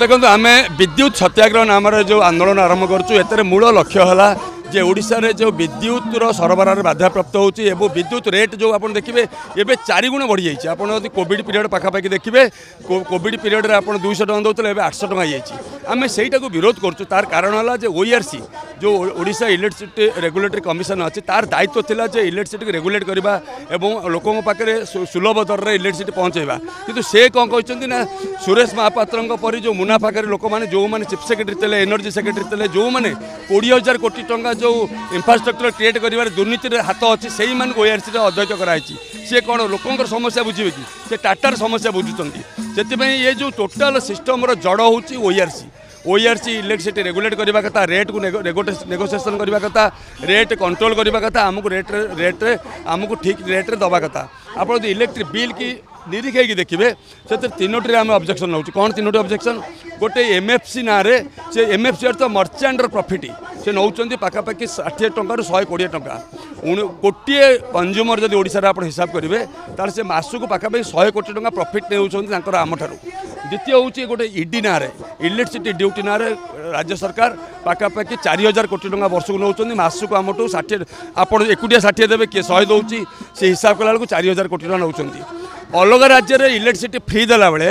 দেখুন আমি বিদ্যুৎ সত্যাগ্রহ নামের যে আন্দোলন আরম্ভ করছু এতে মূল লক্ষ্য হল যে ওড়শার যে বিদ্যুৎর সরবরাহ বাধাপ্রাপ্ত হচ্ছে এবং বিদ্যুৎ রেট যে আপনার দেখবে এবে চারিগুণ বড়ি যাই আপনার যদি কোভিড পিরিয়ড পাখাপাখি দেখবে কোভিড পিরিয়ডে আপনার দুইশ টাকা দেওয়া এবার আটশো টাকা হয়ে যাই ଆମେ ସେଇଟାକୁ ବିରୋଧ କରୁଛୁ ତାର କାରଣ ହେଲା ଯେ ଓଇଆର୍ସି ଯେଉଁ ଓଡ଼ିଶା ଇଲେକ୍ଟ୍ରିସିଟି ରେଗୁଲେଟରୀ କମିଶନ ଅଛି ତାର ଦାୟିତ୍ୱ ଥିଲା ଯେ ଇଲେକ୍ଟ୍ରିସିଟିକୁ ରେଗୁଲେଟ୍ କରିବା ଏବଂ ଲୋକଙ୍କ ପାଖରେ ସୁଲଭ ଦରରେ ଇଲେକ୍ଟ୍ରିସିଟି ପହଞ୍ଚାଇବା କିନ୍ତୁ ସେ କ'ଣ କହିଛନ୍ତି ନା ସୁରେଶ ମହାପାତ୍ରଙ୍କ ପରି ଯେଉଁ ମୁନାଫାକାରୀ ଲୋକମାନେ ଯେଉଁମାନେ ଚିଫ୍ ସେକ୍ରେଟାରୀ ଥିଲେ ଏନର୍ଜି ସେକ୍ରେଟାରୀ ଥିଲେ ଯେଉଁମାନେ କୋଡ଼ିଏ ହଜାର କୋଟି ଟଙ୍କା ଯେଉଁ ଇନଫ୍ରାଷ୍ଟ୍ରକ୍ଚର କ୍ରିଏଟ୍ କରିବାରେ ଦୁର୍ନୀତିରେ ହାତ ଅଛି ସେଇମାନଙ୍କୁ ଓଆର୍ସିରେ ଅଧ୍ୟକ୍ଷ କରାଯାଇଛି ସିଏ କ'ଣ ଲୋକଙ୍କର ସମସ୍ୟା ବୁଝିବେ କି ସେ ଟାଟାର ସମସ୍ୟା ବୁଝୁଛନ୍ତି ସେଥିପାଇଁ ଏ ଯେଉଁ ଟୋଟାଲ ସିଷ୍ଟମର ଜଡ଼ ହେଉଛି ଓଆର୍ସି ଓଇଆର୍ସି ଇଲେକ୍ଟ୍ରିସିଟି ରେଗୁଲେଟ୍ କରିବା କଥା ରେଟ୍କୁ ନେଗୋସିଏସନ୍ କରିବା କଥା ରେଟ୍ କଣ୍ଟ୍ରୋଲ୍ କରିବା କଥା ଆମକୁ ରେଟ୍ରେ ରେଟ୍ରେ ଆମକୁ ଠିକ୍ ରେଟ୍ରେ ଦେବା କଥା ଆପଣ ଯଦି ଇଲେକ୍ଟ୍ରି ବିଲ୍ କି ନିରୀକ୍ଷେଇକି ଦେଖିବେ ସେଥିରେ ତିନୋଟିରେ ଆମେ ଅବଜେକ୍ସନ୍ ନେଉଛୁ କ'ଣ ତିନୋଟି ଅବଜେକ୍ସନ୍ ଗୋଟେ ଏମ୍ ଏଫ୍ ସି ନାଁରେ ସେ ଏମ୍ ଏଫ୍ ସି ଅର୍ଥ ମର୍ଚାଣ୍ଟର ପ୍ରଫିଟ୍ ସେ ନେଉଛନ୍ତି ପାଖାପାଖି ଷାଠିଏ ଟଙ୍କାରୁ ଶହେ କୋଡ଼ିଏ ଟଙ୍କା ଗୋଟିଏ କଞ୍ଜୁମର ଯଦି ଓଡ଼ିଶାରେ ଆପଣ ହିସାବ କରିବେ ତାହେଲେ ସେ ମାସକୁ ପାଖାପାଖି ଶହେ କୋଟି ଟଙ୍କା ପ୍ରଫିଟ୍ ନେଉଛନ୍ତି ତାଙ୍କର ଆମଠାରୁ দ্বিতীয় ହେଉଛି ଗୋଟେ ଇଡି ନାଁରେ ଇଲେକ୍ଟ୍ରିସିଟି ଡ୍ୟୁଟି ନାଁରେ ରାଜ୍ୟ ସରକାର ପାଖାପାଖି ଚାରି ହଜାର କୋଟି ଟଙ୍କା ବର୍ଷକୁ ନେଉଛନ୍ତି ମାସକୁ ଆମଠୁ ଷାଠିଏ ଆପଣ ଏକୁଟିଆ ଷାଠିଏ ଦେବେ କିଏ ଶହେ ଦେଉଛି ସେ ହିସାବ କଲାବେଳକୁ ଚାରି ହଜାର କୋଟି ଟଙ୍କା ନେଉଛନ୍ତି ଅଲଗା ରାଜ୍ୟରେ ଇଲେକ୍ଟ୍ରିସିଟି ଫ୍ରି ଦେଲାବେଳେ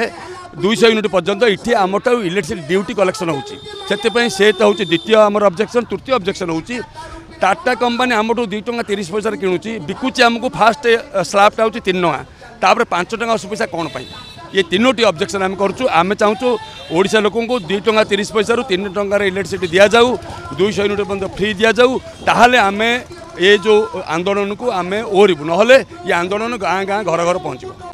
ଦୁଇଶହ ୟୁନିଟ୍ ପର୍ଯ୍ୟନ୍ତ ଏଠି ଆମଠାରୁ ଇଲେକ୍ଟ୍ରିସିଟି ଡ୍ୟୁଟି କଲେକ୍ସନ୍ ହେଉଛି ସେଥିପାଇଁ ସେ ତ ହେଉଛି ଦ୍ୱିତୀୟ ଆମର ଅବଜେକ୍ସନ୍ ତୃତୀୟ ଅବଜେକ୍ସନ୍ ହେଉଛି টাটা কোম্পানি আমঠু দুই টাকা তিরিশ পয়সার কিণুছি বিকুছি আমি ফার্স্ট স্লাবটা হচ্ছে তিন টাকা তাপরে পাঁচ টাকা অশি পয়সা কোণ পাই ये तीनोटी अब्जेक्शन आम करुँ आम चाहूँ ओडा लोक दुई टाँग तीस पैसा तीन टकर इलेक्ट्रिसीटी दि जाऊ दुईश यूनिट पर्यटन फ्री दि जाऊ ताहले आम ये जो आंदोलन को आम ओहरबू ना ये आंदोलन गाँ गाँ घर घर पहुँचब